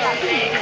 Thank you.